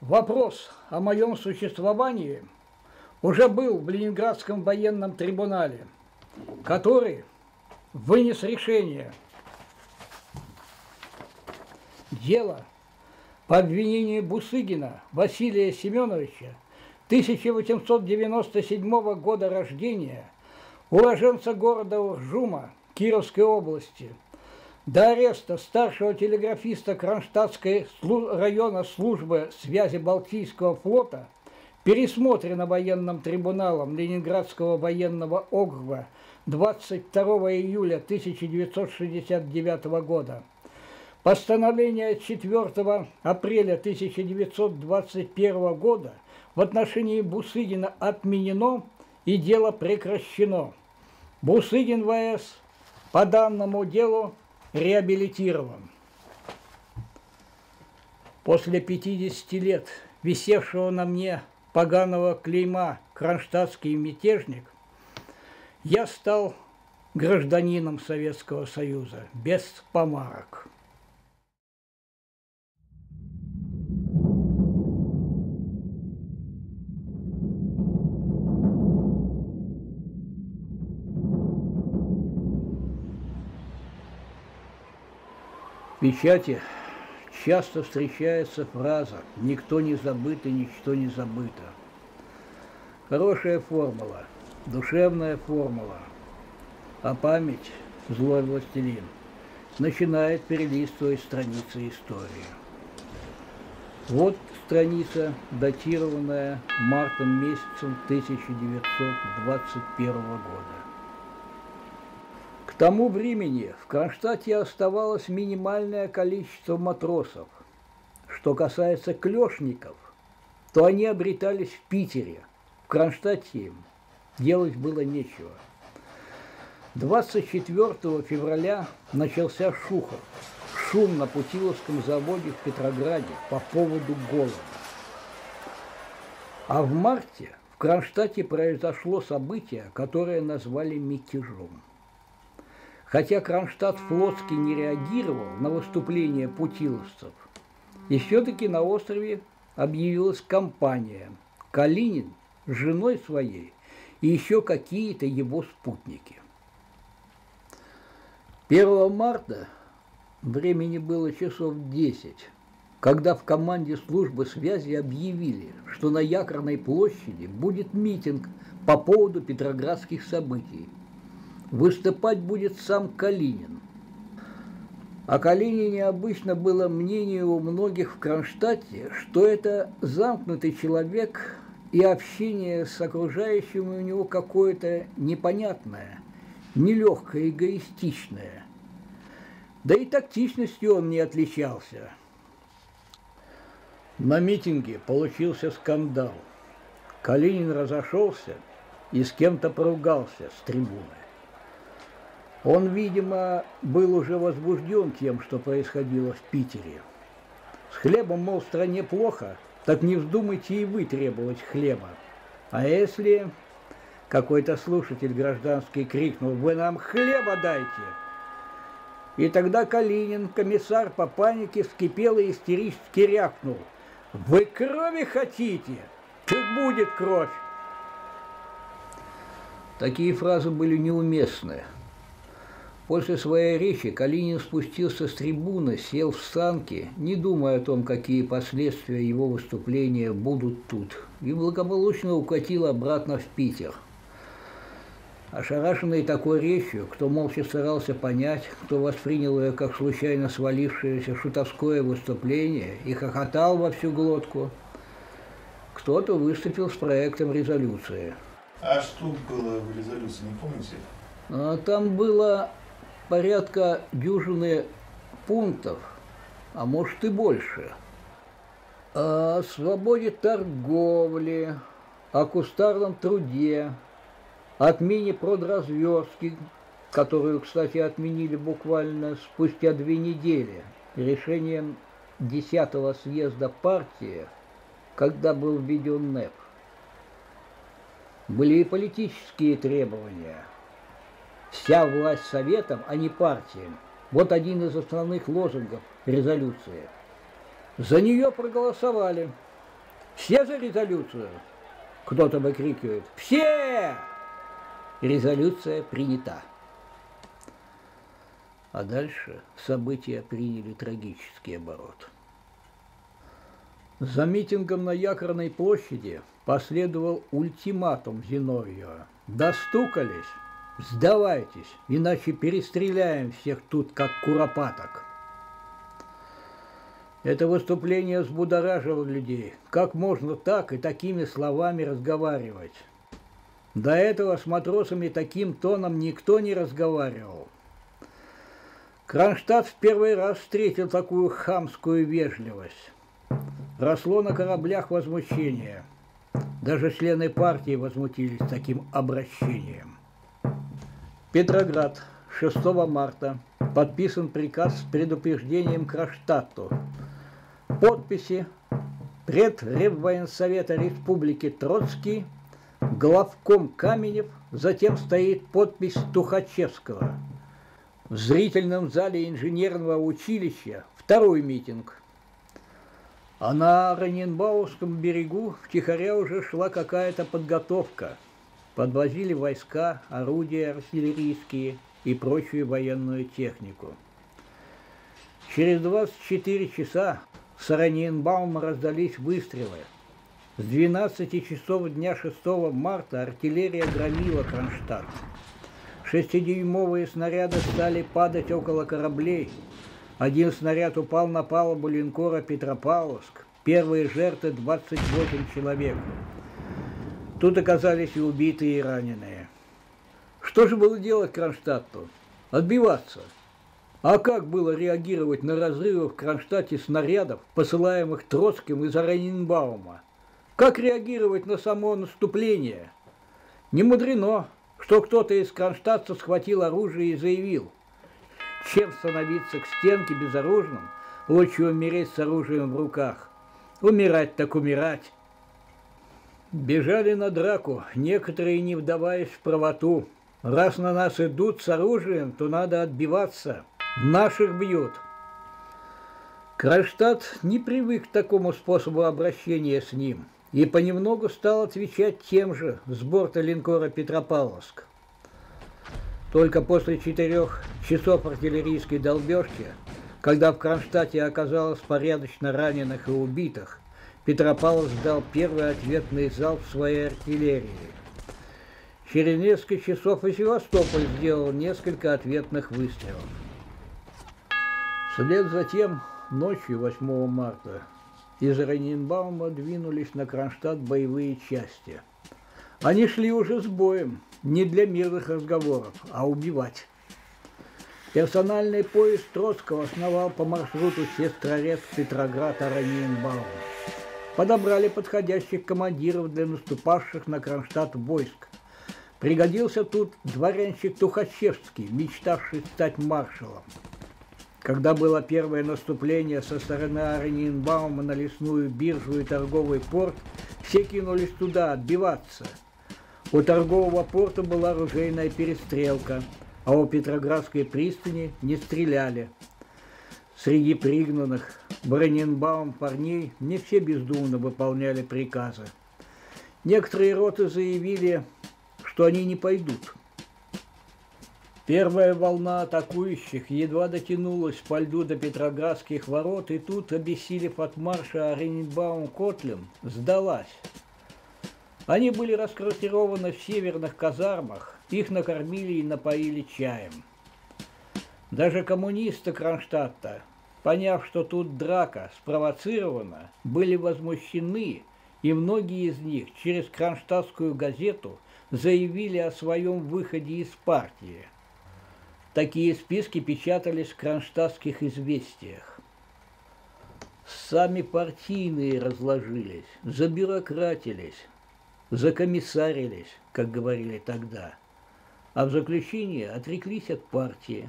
Вопрос о моем существовании уже был в Ленинградском военном трибунале, который вынес решение. Дело по обвинению Бусыгина Василия Семеновича 1897 года рождения, уроженца города Уржума Кировской области – до ареста старшего телеграфиста Кронштадтской района службы связи Балтийского флота пересмотрено военным трибуналом Ленинградского военного округа 22 июля 1969 года. Постановление 4 апреля 1921 года в отношении Бусыгина отменено и дело прекращено. Бусыгин ВС по данному делу реабилитирован. После 50 лет висевшего на мне поганого клейма «Кронштадтский мятежник», я стал гражданином Советского Союза без помарок. Печати часто встречается фраза «никто не забыт и ничто не забыто». Хорошая формула, душевная формула, а память – злой властелин, начинает перелистывать страницы истории. Вот страница, датированная мартом месяцем 1921 года тому времени в Кронштадте оставалось минимальное количество матросов. Что касается клешников, то они обретались в Питере. В Кронштадте им делать было нечего. 24 февраля начался Шухов, шум на Путиловском заводе в Петрограде по поводу голода. А в марте в Кронштадте произошло событие, которое назвали мятежом. Хотя Кронштадт Флотский не реагировал на выступление путиловцев, и все-таки на острове объявилась компания Калинин с женой своей и еще какие-то его спутники. 1 марта времени было часов 10, когда в команде службы связи объявили, что на Якорной площади будет митинг по поводу петроградских событий – Выступать будет сам Калинин. О Калинине обычно было мнение у многих в Кронштадте, что это замкнутый человек, и общение с окружающими у него какое-то непонятное, нелегкое, эгоистичное. Да и тактичностью он не отличался. На митинге получился скандал. Калинин разошелся и с кем-то поругался с трибуны. Он, видимо, был уже возбужден тем, что происходило в Питере. С хлебом, мол, в стране плохо, так не вздумайте и вы требовать хлеба. А если какой-то слушатель гражданский крикнул «Вы нам хлеба дайте!» И тогда Калинин, комиссар по панике, вскипел и истерически рявкнул «Вы крови хотите? Тут будет кровь!» Такие фразы были неуместные. После своей речи Калинин спустился с трибуны, сел в санки, не думая о том, какие последствия его выступления будут тут, и благополучно укатил обратно в Питер. Ошарашенный такой речью, кто молча старался понять, кто воспринял ее как случайно свалившееся шутовское выступление и хохотал во всю глотку, кто-то выступил с проектом резолюции. А что было в резолюции, не помните? А, там было порядка дюжины пунктов, а может и больше. О свободе торговли, о кустарном труде, отмене продразверстки, которую, кстати, отменили буквально спустя две недели решением 10 съезда партии, когда был введен НЭП. Были и политические требования – Вся власть советом, а не партиям. Вот один из основных лозунгов резолюции. За нее проголосовали Все за резолюцию? Кто-то выкрикивает. Все! Резолюция принята. А дальше события приняли трагический оборот. За митингом на Якорной площади последовал ультиматум Зиновьева. Достукались, сдавайтесь, иначе перестреляем всех тут, как куропаток. Это выступление взбудоражило людей. Как можно так и такими словами разговаривать? До этого с матросами таким тоном никто не разговаривал. Кронштадт в первый раз встретил такую хамскую вежливость. Росло на кораблях возмущение. Даже члены партии возмутились таким обращением. Петроград, 6 марта. Подписан приказ с предупреждением Кронштадту. Подписи пред Реввоенсовета Республики Троцкий – главком Каменев, затем стоит подпись Тухачевского. В зрительном зале инженерного училища второй митинг. А на Раненбауском берегу втихаря уже шла какая-то подготовка. Подвозили войска, орудия артиллерийские и прочую военную технику. Через 24 часа с Раненбаума раздались выстрелы – с 12 часов дня 6 марта артиллерия громила Кронштадт. Шестидюймовые снаряды стали падать около кораблей. Один снаряд упал на палубу линкора «Петропавловск». Первые жертвы 28 человек. Тут оказались и убитые, и раненые. Что же было делать Кронштадту? Отбиваться. А как было реагировать на разрывы в Кронштадте снарядов, посылаемых Троцким из Оренбаума? Как реагировать на само наступление? Не мудрено, что кто-то из кронштадтцев схватил оружие и заявил, чем становиться к стенке безоружным, лучше умереть с оружием в руках. Умирать так умирать. Бежали на драку, некоторые не вдаваясь в правоту. Раз на нас идут с оружием, то надо отбиваться. Наших бьют. Кронштадт не привык к такому способу обращения с ним – и понемногу стал отвечать тем же с борта линкора «Петропавловск». Только после четырех часов артиллерийской долбежки, когда в Кронштадте оказалось порядочно раненых и убитых, Петропавловск дал первый ответный залп своей артиллерии. Через несколько часов и Севастополь сделал несколько ответных выстрелов. Вслед за тем, ночью 8 марта, из Рейненбаума двинулись на Кронштадт боевые части. Они шли уже с боем, не для мирных разговоров, а убивать. Персональный поезд Троцкого основал по маршруту Сестрорецк-Петроград Араньенбаум. Подобрали подходящих командиров для наступавших на Кронштадт войск. Пригодился тут дворянщик Тухачевский, мечтавший стать маршалом. Когда было первое наступление со стороны Оренбаума на лесную биржу и торговый порт, все кинулись туда отбиваться. У торгового порта была оружейная перестрелка, а у Петроградской пристани не стреляли. Среди пригнанных в Оренбаум парней не все бездумно выполняли приказы. Некоторые роты заявили, что они не пойдут – Первая волна атакующих едва дотянулась по льду до Петроградских ворот, и тут, обессилев от марша Оренбаум-Котлин, сдалась. Они были расквартированы в северных казармах, их накормили и напоили чаем. Даже коммунисты Кронштадта, поняв, что тут драка спровоцирована, были возмущены, и многие из них через кронштадтскую газету заявили о своем выходе из партии – Такие списки печатались в кронштадтских известиях. Сами партийные разложились, забюрократились, закомиссарились, как говорили тогда, а в заключение отреклись от партии.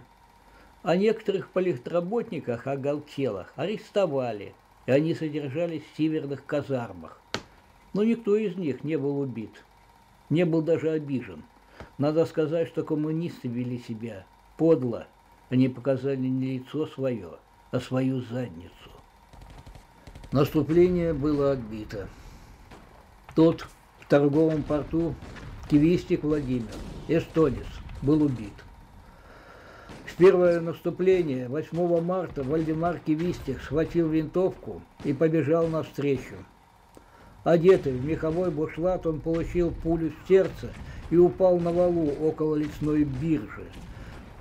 А некоторых политработниках оголтелых арестовали, и они содержались в северных казармах. Но никто из них не был убит, не был даже обижен. Надо сказать, что коммунисты вели себя подло. Они показали не лицо свое, а свою задницу. Наступление было отбито. Тот в торговом порту Кивистик Владимир, эстонец, был убит. Первое наступление 8 марта Вальдемар Кивистик схватил винтовку и побежал навстречу. Одетый в меховой бушлат, он получил пулю в сердце и упал на валу около лесной биржи.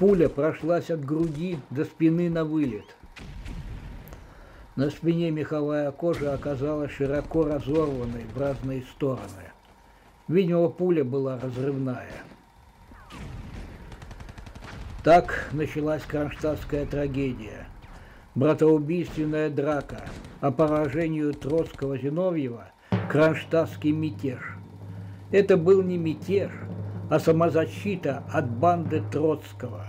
Пуля прошлась от груди до спины на вылет. На спине меховая кожа оказалась широко разорванной в разные стороны. Видимо, пуля была разрывная. Так началась кронштадтская трагедия. Братоубийственная драка, а поражению Троцкого-Зиновьева – кронштадтский мятеж. Это был не мятеж, а самозащита от банды Троцкого.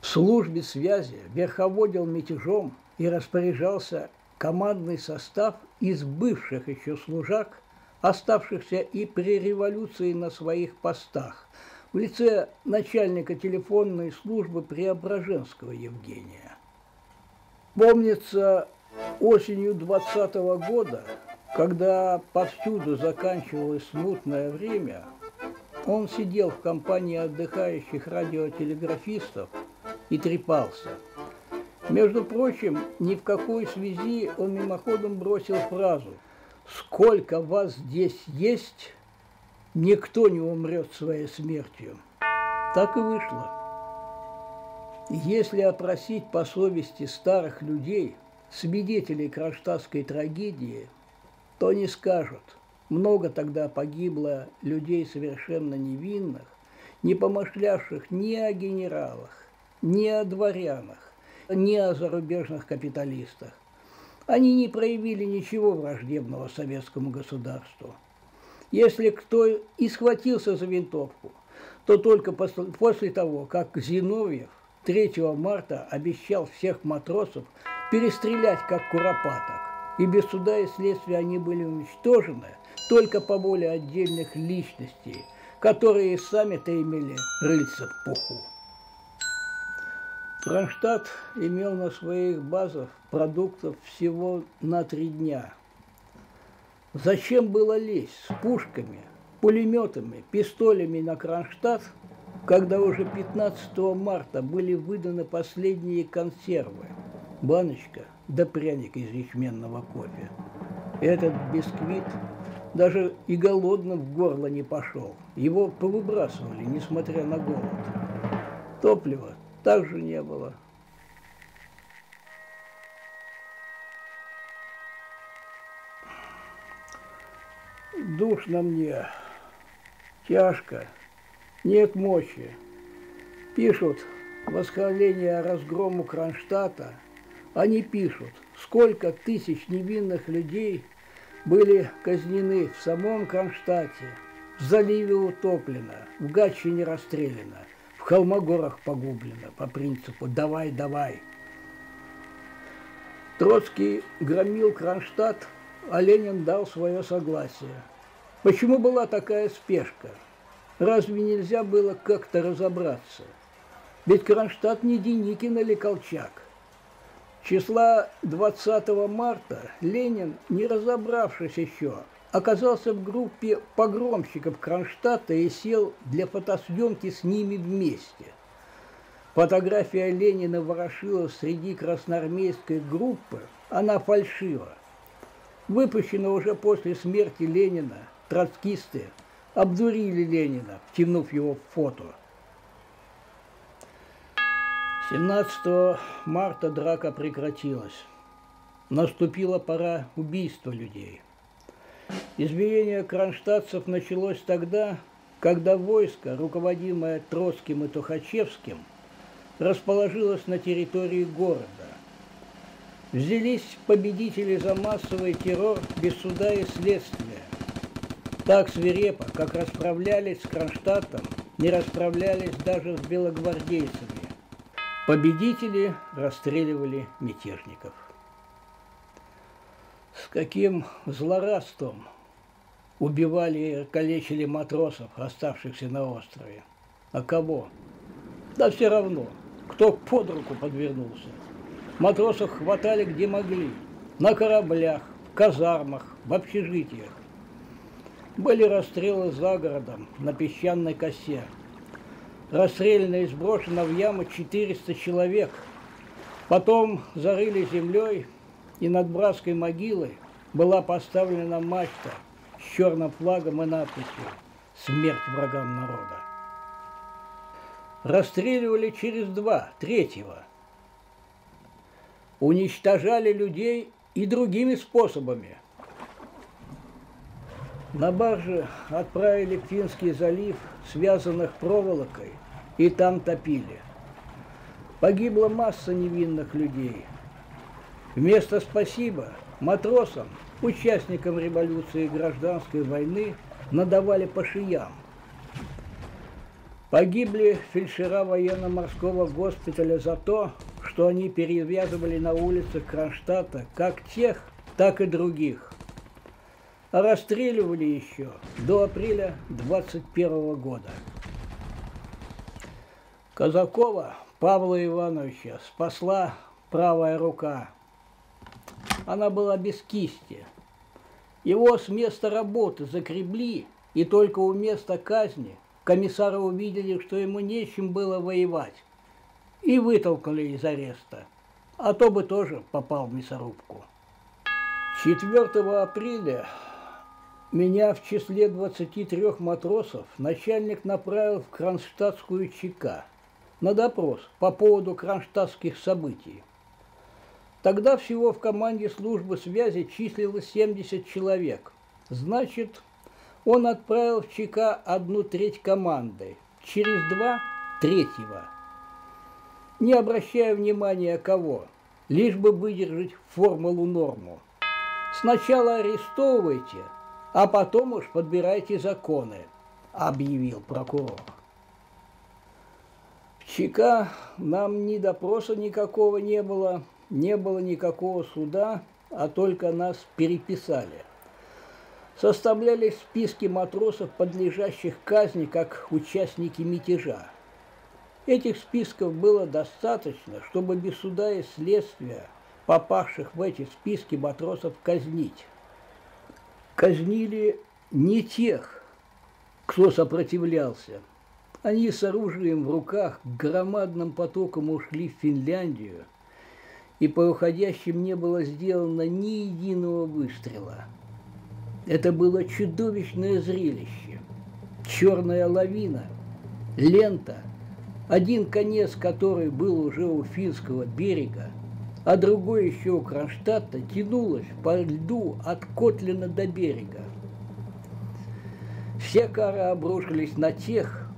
В службе связи верховодил мятежом и распоряжался командный состав из бывших еще служак, оставшихся и при революции на своих постах, в лице начальника телефонной службы Преображенского Евгения. Помнится, осенью 20 -го года, когда повсюду заканчивалось смутное время, он сидел в компании отдыхающих радиотелеграфистов и трепался. Между прочим, ни в какой связи он мимоходом бросил фразу «Сколько вас здесь есть, никто не умрет своей смертью. Так и вышло. Если опросить по совести старых людей, свидетелей кронштадтской трагедии, то не скажут. Много тогда погибло людей совершенно невинных, не помышлявших ни о генералах, ни о дворянах, ни о зарубежных капиталистах. Они не проявили ничего враждебного советскому государству – если кто и схватился за винтовку, то только после того, как Зиновьев 3 марта обещал всех матросов перестрелять как куропаток, и без суда и следствия они были уничтожены только по воле отдельных личностей, которые сами-то имели рыльца в пуху. Кронштадт имел на своих базах продуктов всего на три дня – Зачем было лезть с пушками, пулеметами, пистолями на Кронштадт, когда уже 15 марта были выданы последние консервы, баночка да пряник из ячменного кофе. Этот бисквит даже и голодным в горло не пошел. Его повыбрасывали, несмотря на голод. Топлива также не было. Душно мне, тяжко, нет мощи. Пишут восхваление разгрому Кронштадта, они пишут, сколько тысяч невинных людей были казнены в самом Кронштадте, в заливе утоплено, в Гатчине расстреляно, в Холмогорах погублено по принципу «давай, давай». Троцкий громил Кронштадт, а Ленин дал свое согласие – Почему была такая спешка? Разве нельзя было как-то разобраться? Ведь Кронштадт не Деникин или Колчак. Числа 20 марта Ленин, не разобравшись еще, оказался в группе погромщиков Кронштадта и сел для фотосъемки с ними вместе. Фотография Ленина Ворошилова среди красноармейской группы, она фальшива. Выпущена уже после смерти Ленина троцкисты обдурили Ленина, втянув его в фото. 17 марта драка прекратилась. Наступила пора убийства людей. Избиение кронштадтцев началось тогда, когда войско, руководимое Троцким и Тухачевским, расположилось на территории города. Взялись победители за массовый террор без суда и следствия, так свирепо, как расправлялись с Кронштадтом, не расправлялись даже с белогвардейцами. Победители расстреливали мятежников. С каким злорадством убивали и калечили матросов, оставшихся на острове. А кого? Да все равно, кто под руку подвернулся. Матросов хватали где могли, на кораблях, в казармах, в общежитиях. Были расстрелы за городом на песчаной косе. Расстреляно и сброшено в яму 400 человек. Потом зарыли землей, и над братской могилой была поставлена мачта с черным флагом и надписью «Смерть врагам народа». Расстреливали через два, третьего. Уничтожали людей и другими способами. На барже отправили в Финский залив, связанных проволокой, и там топили. Погибла масса невинных людей. Вместо спасибо матросам, участникам революции и гражданской войны надавали по шиям. Погибли фельдшера военно-морского госпиталя за то, что они перевязывали на улицах Кронштадта как тех, так и других. А расстреливали еще до апреля 21 года. Казакова Павла Ивановича спасла правая рука. Она была без кисти. Его с места работы закребли, и только у места казни комиссары увидели, что ему нечем было воевать и вытолкали из ареста, а то бы тоже попал в мясорубку. 4 апреля меня в числе 23 матросов начальник направил в Кронштадтскую ЧК на допрос по поводу кронштадтских событий. Тогда всего в команде службы связи числилось 70 человек. Значит, он отправил в ЧК одну треть команды, через два – третьего – не обращая внимания кого, лишь бы выдержать формулу-норму. Сначала арестовывайте, а потом уж подбирайте законы, объявил прокурор. В ЧК нам ни допроса никакого не было, не было никакого суда, а только нас переписали. Составлялись списки матросов, подлежащих казни как участники мятежа. Этих списков было достаточно, чтобы без суда и следствия попавших в эти списки матросов казнить. Казнили не тех, кто сопротивлялся. Они с оружием в руках громадным потоком ушли в Финляндию, и по уходящим не было сделано ни единого выстрела. Это было чудовищное зрелище. Черная лавина, лента – один конец которой был уже у финского берега, а другой еще у Кронштадта, тянулась по льду от Котлина до берега. Все кары обрушились на тех,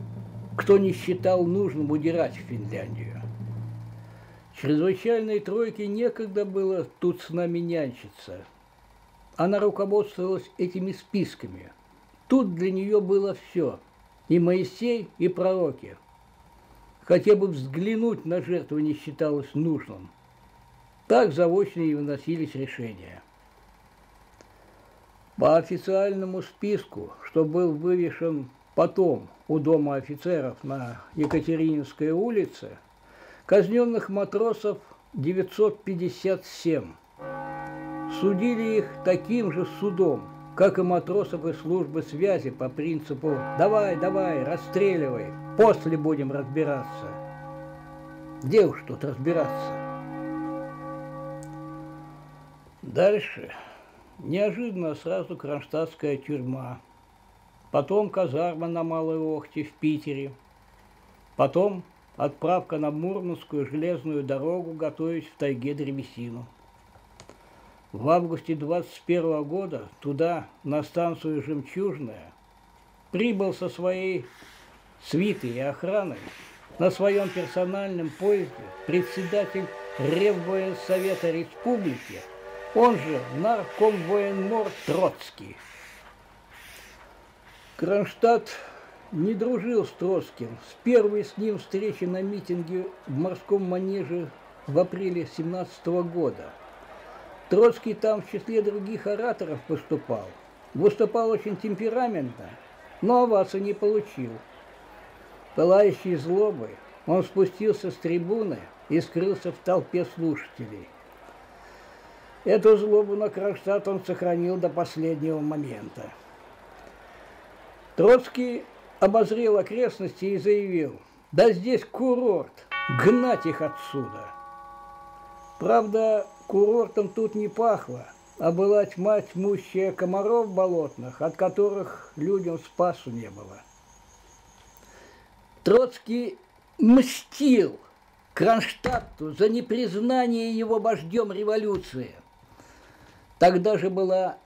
кто не считал нужным удирать в Финляндию. Чрезвычайной тройке некогда было тут с нами нянчиться. Она руководствовалась этими списками. Тут для нее было все – и Моисей, и пророки – хотя бы взглянуть на жертву не считалось нужным. Так заочно и выносились решения. По официальному списку, что был вывешен потом у Дома офицеров на Екатерининской улице, казненных матросов 957. Судили их таким же судом, как и матросов из службы связи по принципу «давай, давай, расстреливай, после будем разбираться». Где уж тут разбираться? Дальше неожиданно сразу кронштадтская тюрьма, потом казарма на Малой Охте в Питере, потом отправка на Мурманскую железную дорогу готовить в тайге древесину. В августе 21 года туда, на станцию «Жемчужная», прибыл со своей свитой и охраной на своем персональном поезде председатель Реввоенсовета Республики, он же нарком военмор Троцкий. Кронштадт не дружил с Троцким. С первой с ним встречи на митинге в морском манеже в апреле 17 года – Троцкий там в числе других ораторов выступал. Выступал очень темпераментно, но овацию не получил. Пылающий злобой, он спустился с трибуны и скрылся в толпе слушателей. Эту злобу на Кронштадт он сохранил до последнего момента. Троцкий обозрел окрестности и заявил, да здесь курорт, гнать их отсюда. Правда, курортом тут не пахло, а была тьма тьмущая комаров болотных, от которых людям спасу не было. Троцкий мстил Кронштадту за непризнание его вождем революции. Тогда же была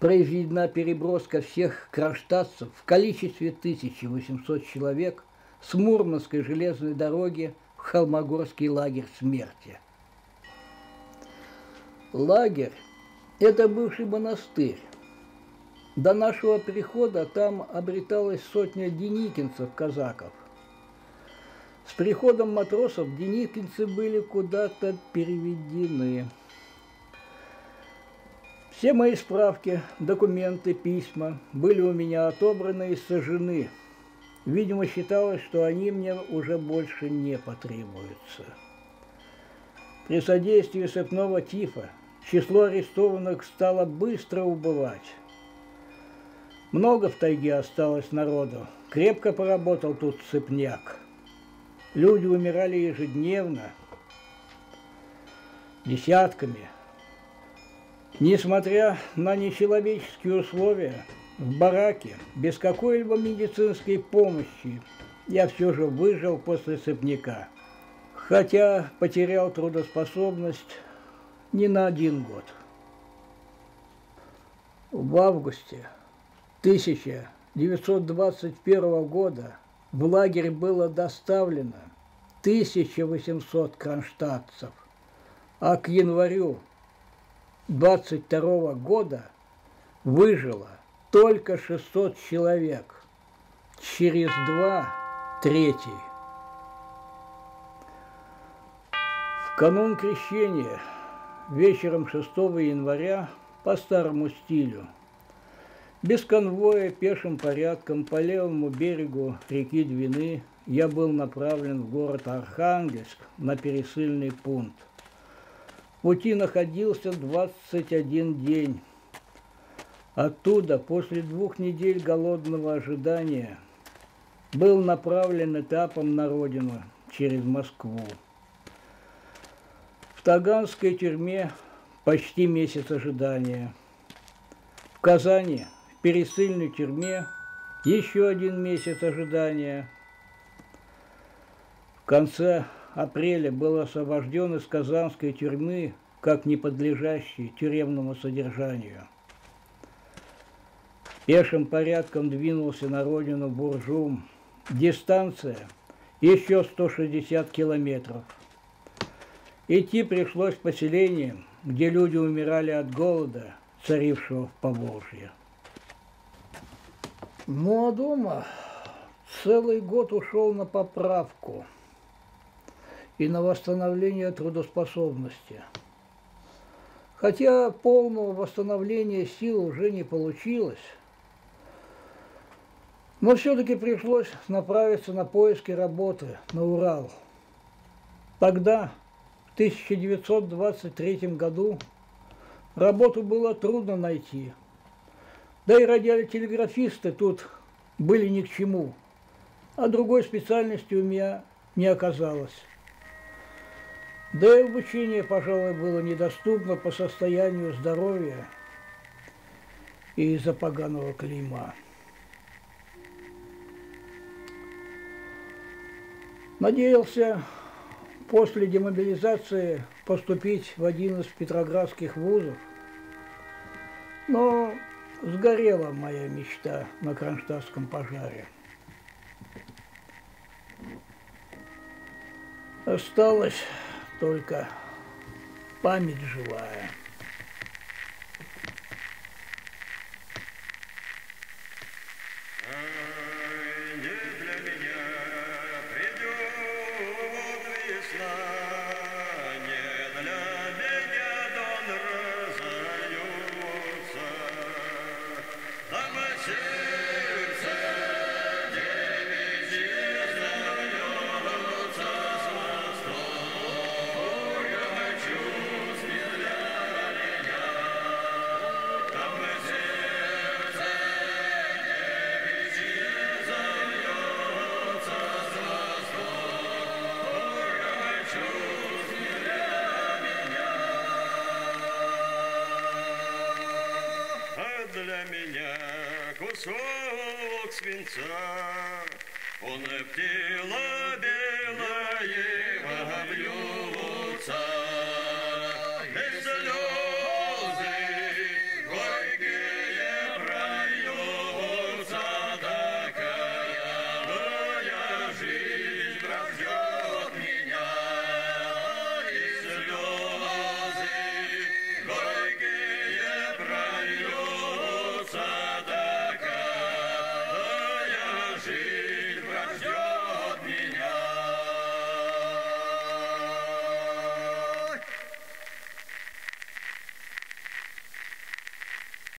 произведена переброска всех кронштадтцев в количестве 1800 человек с Мурманской железной дороги в Холмогорский лагерь смерти. Лагерь – это бывший монастырь. До нашего прихода там обреталась сотня деникинцев-казаков. С приходом матросов деникинцы были куда-то переведены – все мои справки, документы, письма были у меня отобраны и сожжены. Видимо, считалось, что они мне уже больше не потребуются. При содействии сыпного тифа число арестованных стало быстро убывать. Много в тайге осталось народу. Крепко поработал тут сыпняк. Люди умирали ежедневно, десятками – Несмотря на нечеловеческие условия, в бараке, без какой-либо медицинской помощи, я все же выжил после сыпняка. Хотя потерял трудоспособность не на один год. В августе 1921 года в лагерь было доставлено 1800 кронштадтцев, а к январю 22 года выжило только 600 человек, через два – третий. В канун крещения вечером 6 января по старому стилю без конвоя пешим порядком по левому берегу реки Двины я был направлен в город Архангельск на пересыльный пункт – пути находился 21 день. Оттуда, после двух недель голодного ожидания, был направлен этапом на родину через Москву. Таганской тюрьме почти месяц ожидания. В Казани, в пересыльной тюрьме, еще один месяц ожидания. В конце апреля был освобожден из казанской тюрьмы как не подлежащий тюремному содержанию. Пешим порядком двинулся на родину Буржум. Дистанция еще 160 километров. Идти пришлось поселениям, где люди умирали от голода, царившего в Поволжье. Ну а дома целый год ушел на поправку – и на восстановление трудоспособности. Хотя полного восстановления сил уже не получилось, но все-таки пришлось направиться на поиски работы на Урал. Тогда, 1923 году, работу было трудно найти. Да и радиотелеграфисты тут были ни к чему, а другой специальности у меня не оказалось. Да и обучение, пожалуй, было недоступно по состоянию здоровья и из-за поганого клима. Надеялся после демобилизации поступить в один из петроградских вузов, но сгорела моя мечта на Кронштадтском пожаре. Осталось только память живая. Для меня кусок свинца. Он птила без